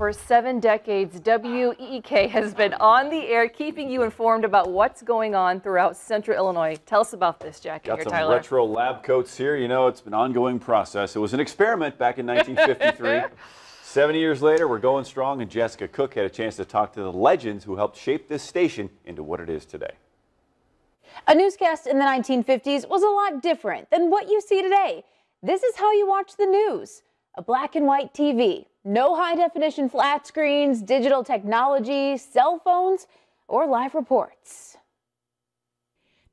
For seven decades, WEEK has been on the air, keeping you informed about what's going on throughout central Illinois. Tell us about this, Jackie. Got here, some Tyler. retro lab coats here. You know, it's been an ongoing process. It was an experiment back in 1953. 70 years later, we're going strong, and Jessica Cook had a chance to talk to the legends who helped shape this station into what it is today. A newscast in the 1950s was a lot different than what you see today. This is how you watch the news a black and white TV, no high definition flat screens, digital technology, cell phones, or live reports.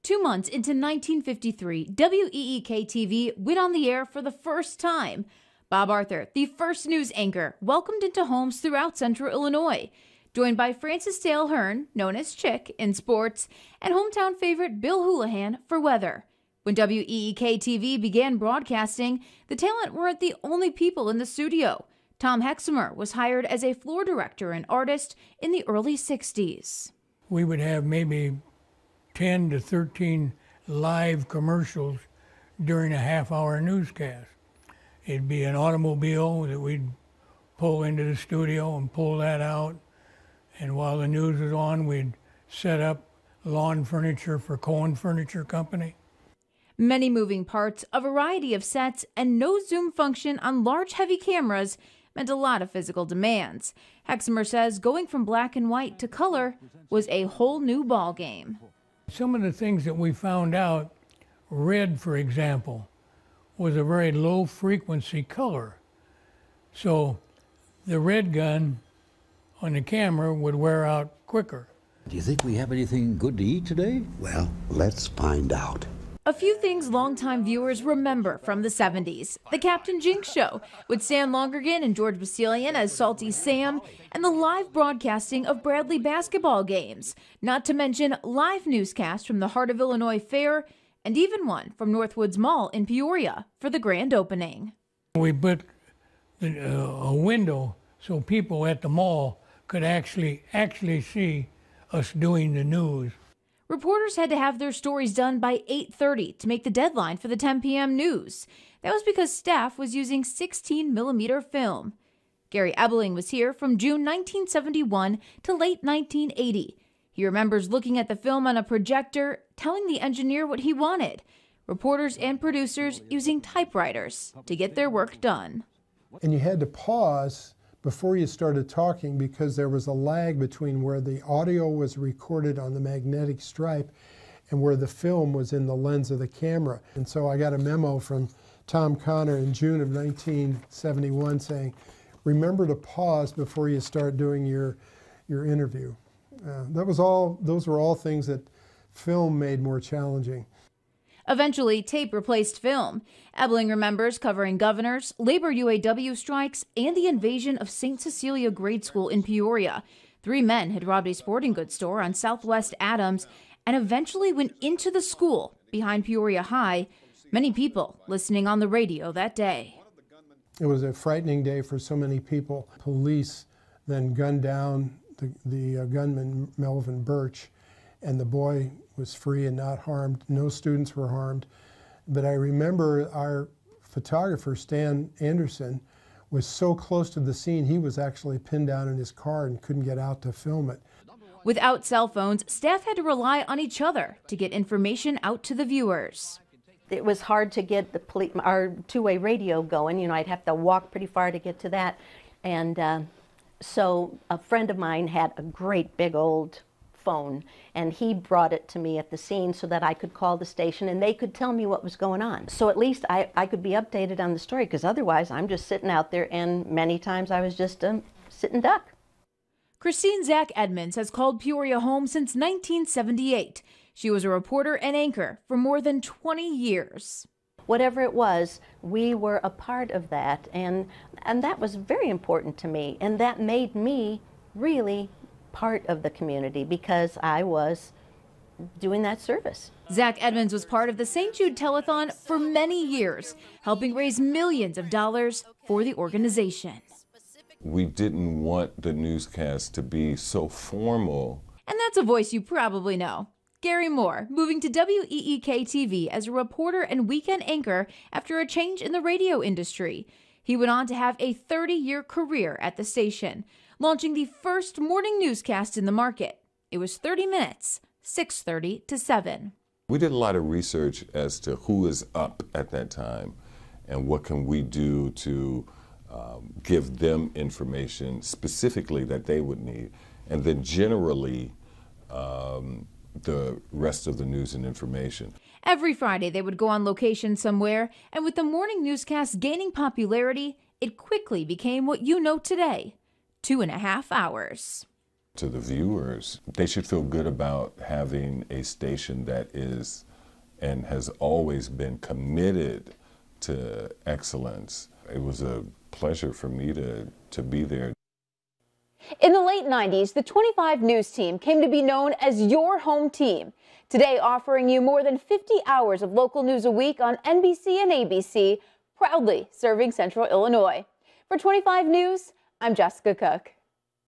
Two months into 1953, WEEK TV went on the air for the first time. Bob Arthur, the first news anchor, welcomed into homes throughout central Illinois, joined by Francis Dale Hearn, known as Chick in sports, and hometown favorite Bill Houlihan for weather. When WEEK TV began broadcasting, the talent weren't the only people in the studio. Tom Hexamer was hired as a floor director and artist in the early 60s. We would have maybe 10 to 13 live commercials during a half hour newscast. It'd be an automobile that we'd pull into the studio and pull that out. And while the news was on, we'd set up lawn furniture for Cohen Furniture Company. Many moving parts, a variety of sets, and no zoom function on large heavy cameras meant a lot of physical demands. Hexamer says going from black and white to color was a whole new ballgame. Some of the things that we found out, red, for example, was a very low frequency color. So the red gun on the camera would wear out quicker. Do you think we have anything good to eat today? Well, let's find out. A few things longtime viewers remember from the 70s. The Captain Jinks Show, with Stan Lonergan and George Basilian as Salty Sam, and the live broadcasting of Bradley basketball games, not to mention live newscasts from the Heart of Illinois Fair, and even one from Northwoods Mall in Peoria for the grand opening. We put the, uh, a window so people at the mall could actually actually see us doing the news. Reporters had to have their stories done by 8:30 to make the deadline for the 10 p.m. news. That was because staff was using 16 millimeter film. Gary Ebeling was here from June 1971 to late 1980. He remembers looking at the film on a projector, telling the engineer what he wanted. Reporters and producers using typewriters to get their work done. And you had to pause before you started talking because there was a lag between where the audio was recorded on the magnetic stripe and where the film was in the lens of the camera. And so I got a memo from Tom Connor in June of 1971 saying, remember to pause before you start doing your, your interview. Uh, that was all, those were all things that film made more challenging. Eventually, tape replaced film. Ebeling remembers covering governors, labor UAW strikes, and the invasion of St. Cecilia Grade School in Peoria. Three men had robbed a sporting goods store on Southwest Adams and eventually went into the school behind Peoria High. Many people listening on the radio that day. It was a frightening day for so many people. Police then gunned down the, the uh, gunman, Melvin Birch, and the boy was free and not harmed. No students were harmed. But I remember our photographer, Stan Anderson, was so close to the scene, he was actually pinned down in his car and couldn't get out to film it. Without cell phones, staff had to rely on each other to get information out to the viewers. It was hard to get the poli- our two-way radio going. You know, I'd have to walk pretty far to get to that. And uh, so a friend of mine had a great big old phone and he brought it to me at the scene so that I could call the station and they could tell me what was going on. So at least I, I could be updated on the story because otherwise I'm just sitting out there and many times I was just a sitting duck. Christine Zach Edmonds has called Peoria home since 1978. She was a reporter and anchor for more than 20 years. Whatever it was, we were a part of that and and that was very important to me and that made me really part of the community because I was doing that service. Zach Edmonds was part of the St. Jude Telethon for many years, helping raise millions of dollars for the organization. We didn't want the newscast to be so formal. And that's a voice you probably know. Gary Moore, moving to WEEK TV as a reporter and weekend anchor after a change in the radio industry. He went on to have a 30 year career at the station, launching the first morning newscast in the market. It was 30 minutes, 6:30 to 7. We did a lot of research as to who is up at that time and what can we do to um, give them information specifically that they would need. And then generally, um, the rest of the news and information. Every Friday, they would go on location somewhere, and with the morning newscast gaining popularity, it quickly became what you know today two and a half hours. To the viewers, they should feel good about having a station that is and has always been committed to excellence. It was a pleasure for me to, to be there. In the late 90s, the 25 News team came to be known as your home team. Today, offering you more than 50 hours of local news a week on NBC and ABC, proudly serving Central Illinois. For 25 News, I'm Jessica Cook.